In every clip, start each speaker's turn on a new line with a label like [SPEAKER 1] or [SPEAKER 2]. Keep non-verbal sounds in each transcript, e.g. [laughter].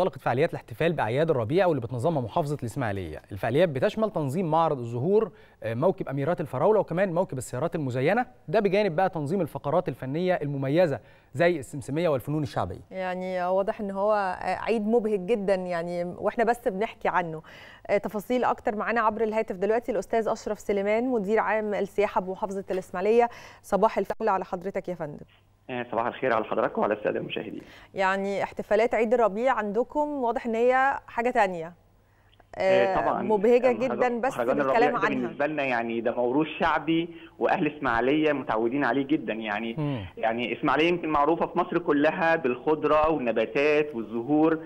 [SPEAKER 1] انطلقت فعاليات الاحتفال بأعياد الربيع واللي بتنظمها محافظة الإسماعيلية. الفعاليات بتشمل تنظيم معرض الزهور موكب أميرات الفراولة وكمان موكب السيارات المزينة. ده بجانب بقى تنظيم الفقرات الفنية المميزة زي السمسمية والفنون الشعبية.
[SPEAKER 2] يعني واضح إن هو عيد مبهج جدا يعني وإحنا بس بنحكي عنه. تفاصيل أكتر معانا عبر الهاتف دلوقتي. الأستاذ أشرف سليمان مدير عام السياحة بمحافظة الإسماعيلية. صباح الفل على حضرتك يا فندم.
[SPEAKER 3] صباح الخير على حضراتكم وعلى السادة المشاهدين.
[SPEAKER 2] يعني احتفالات عيد الربيع عندكم واضح إن هي حاجة تانية.
[SPEAKER 3] طبعا.
[SPEAKER 2] مبهجة جدا بس بالكلام عنها.
[SPEAKER 3] بالنسبة لنا يعني ده موروث شعبي وأهل إسماعيلية متعودين عليه جدا. يعني م. يعني إسماعيلية يمكن معروفة في مصر كلها بالخضرة والنباتات والزهور.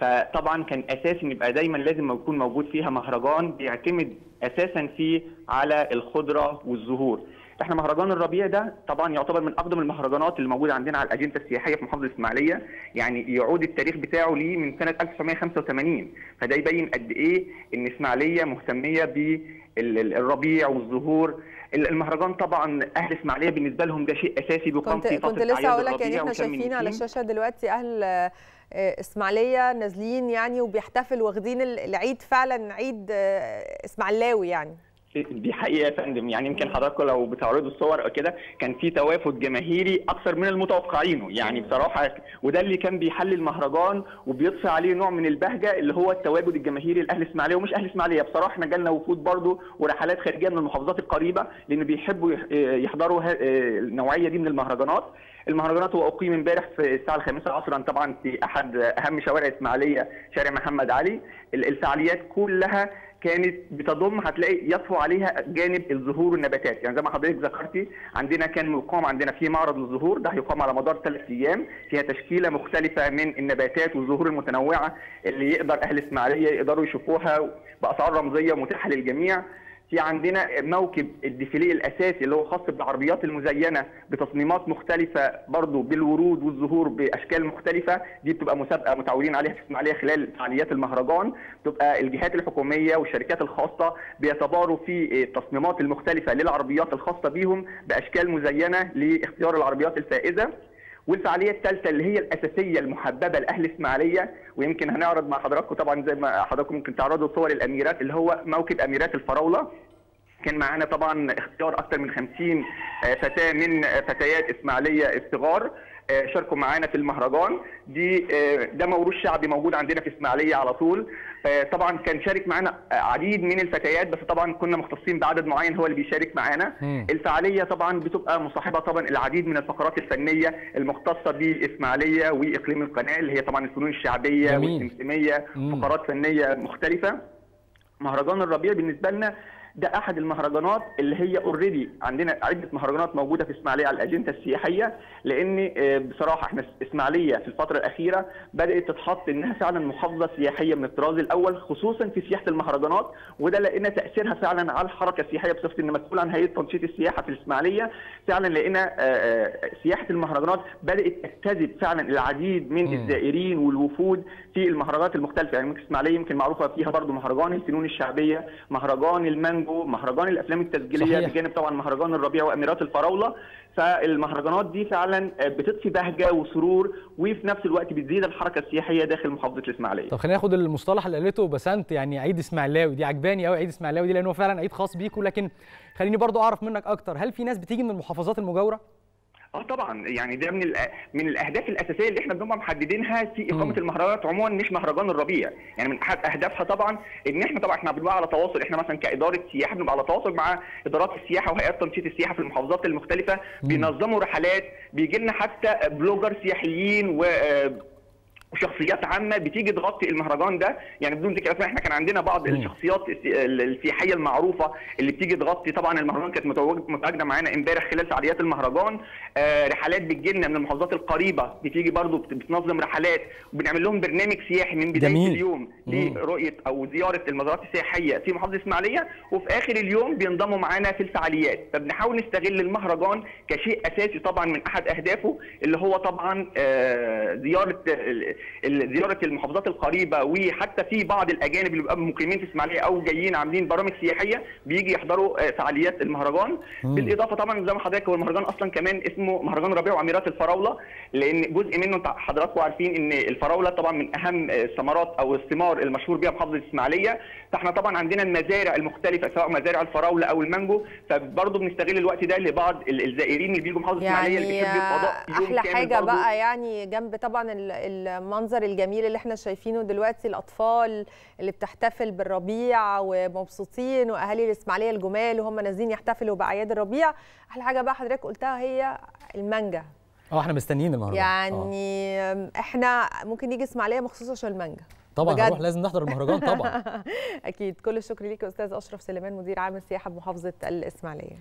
[SPEAKER 3] فطبعا كان أساسي إن يبقى دايما لازم يكون موجود فيها مهرجان بيعتمد أساسا فيه على الخضرة والزهور. إحنا مهرجان الربيع ده طبعا يعتبر من أقدم المهرجانات اللي موجودة عندنا على الأجندة السياحية في محافظة الاسماعيليه يعني يعود التاريخ بتاعه ليه من سنة 1985 فده يبين قد إيه إن إسماعيلية مهتمية بالربيع والزهور. المهرجان طبعا أهل إسماعيلية بالنسبة لهم ده شيء أساسي
[SPEAKER 2] بيقام في كنت لسه هقول لك يعني إحنا شايفين على الشاشة دلوقتي أهل إسماعيلية نازلين يعني وبيحتفلوا واخدين العيد فعلا عيد إسماعيلاوي يعني.
[SPEAKER 3] دي حقيقة يا فندم. يعني يمكن حضراتكم لو بتعرضوا الصور أو كده كان في توافد جماهيري أكثر من المتوقعينه يعني بصراحة وده اللي كان بيحلي المهرجان وبيضفي عليه نوع من البهجة اللي هو التواجد الجماهيري لأهل إسماعيلية ومش أهل إسماعيلية. بصراحة إحنا جالنا وفود برضه ورحلات خارجية من المحافظات القريبة لأن بيحبوا يحضروا النوعية دي من المهرجانات. المهرجانات هو أقيم امبارح في الساعة الخامسة عصرا طبعا في أحد أهم شوارع إسماعيلية شارع محمد علي. الفعاليات كلها كانت بتضم هتلاقي يطفو عليها جانب الزهور والنباتات. يعني زي ما حضرتك ذكرتي عندنا كان مقام عندنا في معرض الزهور ده هيقام على مدار ثلاث أيام. فيها تشكيلة مختلفة من النباتات والزهور المتنوعة اللي يقدر أهل إسماعيلية يقدروا يشوفوها بأسعار رمزية متاحة للجميع. في عندنا موكب الديفيليه الأساسي اللي هو خاص بالعربيات المزينة بتصميمات مختلفة برضه بالورود والزهور بأشكال مختلفة. دي بتبقى مسابقة متعودين عليها في اسماعيليه خلال فعاليات المهرجان. بتبقى الجهات الحكومية والشركات الخاصة بيتباروا في التصميمات المختلفة للعربيات الخاصة بيهم بأشكال مزينة لاختيار العربيات الفائزة. والفعالية الثالثة اللي هي الأساسية المحببة لأهل إسماعيلية ويمكن هنعرض مع حضراتكم طبعا زي ما حضراتكم ممكن تعرضوا صور الأميرات اللي هو موكب أميرات الفراولة. كان معانا طبعا اختيار أكثر من 50 فتاة من فتيات إسماعيلية الصغار شاركوا معانا في المهرجان. دي ده موروث شعبي موجود عندنا في إسماعيلية على طول. طبعا كان شارك معانا عديد من الفتيات بس طبعا كنا مختصين بعدد معين هو اللي بيشارك معانا. الفعالية طبعا بتبقى مصاحبة طبعا العديد من الفقرات الفنية المختصة بإسماعيلية وإقليم القناة اللي هي طبعا الفنون الشعبية والسمسميه فقرات فنية مختلفة. مهرجان الربيع بالنسبة لنا ده أحد المهرجانات اللي هي اوريدي عندنا عدة مهرجانات موجودة في إسماعيلية على الأجندة السياحية لأن بصراحة إحنا إسماعيلية في الفترة الأخيرة بدأت تتحط إنها فعلا محافظة سياحية من الطراز الأول خصوصا في سياحة المهرجانات وده لقينا تأثيرها فعلا على الحركة السياحية بصفة إن مسؤول عن هيئة تنشيط السياحة في الاسماعيليه فعلا لقينا سياحة المهرجانات بدأت تجتذب فعلا العديد من الزائرين والوفود في المهرجانات المختلفة. يعني إسماعيلية يمكن معروفة فيها برضو مهرجان الفنون الشعبية مهرجان المانجو مهرجان الأفلام التسجيلية صحيح. بجانب طبعا مهرجان الربيع وأميرات الفراولة فالمهرجانات دي فعلا بتضفي بهجة وسرور وفي نفس الوقت بتزيد الحركة السياحية داخل محافظة الإسماعيلية.
[SPEAKER 1] طب خلينا ناخد المصطلح اللي قالته بسنت يعني عيد إسماعيلاوي دي عجباني قوي عيد إسماعيلاوي دي لأن هو فعلا عيد خاص بيكم لكن خليني برضو أعرف منك أكتر هل في ناس بتيجي من المحافظات المجاورة؟
[SPEAKER 3] آه طبعا يعني ده من من الأهداف الأساسية اللي إحنا بنبقى محددينها في إقامة م. المهرجانات عموما مش مهرجان الربيع يعني من أحد أهدافها طبعا إن إحنا طبعا إحنا بنبقى على تواصل إحنا مثلا كإدارة سياحة بنبقى على تواصل مع إدارات السياحة وهيئات تنشيط السياحة في المحافظات المختلفة م. بينظموا رحلات بيجي لنا حتى بلوجر سياحيين و وشخصيات عامة بتيجي تغطي المهرجان ده يعني بدون ذكر أسماء إحنا كان عندنا بعض. الشخصيات السياحية المعروفة اللي بتيجي تغطي طبعا المهرجان كانت متواجدة معانا امبارح خلال فعاليات المهرجان. آه رحلات بتجي لنا من المحافظات القريبة بتيجي برضو بتنظم رحلات وبنعمل لهم برنامج سياحي من بداية جميل. اليوم لرؤية أو زيارة المزارات السياحية في محافظة إسماعيلية. وفي آخر اليوم بينضموا معانا في الفعاليات. فبنحاول نستغل المهرجان كشيء أساسي طبعا من أحد أهدافه اللي هو طبعا آه زيارة زيارة المحافظات القريبة وحتى في بعض الأجانب اللي بيبقوا مقيمين في إسماعيلية أو جايين عاملين برامج سياحية بيجي يحضروا فعاليات المهرجان
[SPEAKER 1] مم.
[SPEAKER 3] بالإضافة طبعا زي ما حضرتك هو المهرجان أصلا كمان اسمه مهرجان ربيع وأميرات الفراولة لأن جزء منه حضراتكم عارفين إن الفراولة طبعا من أهم الثمرات أو الثمار المشهور بيها محافظة الاسماعيليه فإحنا طبعا عندنا المزارع المختلفة سواء مزارع الفراولة أو المانجو فبرضه بنستغل الوقت ده لبعض ال- الزائرين اللي بيجوا محافظة الاسماعيليه اللي
[SPEAKER 2] يعني
[SPEAKER 3] بيحبوا قضاء يوم
[SPEAKER 2] أحلى
[SPEAKER 3] حاجة.
[SPEAKER 2] بقى يعني جنب طبعا المنظر الجميل اللي إحنا شايفينه دلوقتي الأطفال اللي بتحتفل بالربيع ومبسوطين وأهالي الإسماعيلية الجمال وهم نازلين يحتفلوا بأعياد الربيع. أحلى حاجة بقى حضرتك قلتها هي المانجا.
[SPEAKER 1] آه إحنا مستنيين المهرجان.
[SPEAKER 2] يعني إحنا ممكن نيجي إسماعيلية مخصوص عشان المانجا.
[SPEAKER 1] طبعا
[SPEAKER 2] بجد.
[SPEAKER 1] هنروح لازم نحضر المهرجان طبعا. [laughs]
[SPEAKER 2] أكيد. كل الشكر ليك يا أستاذ أشرف سليمان مدير عام السياحة بمحافظة الإسماعيلية.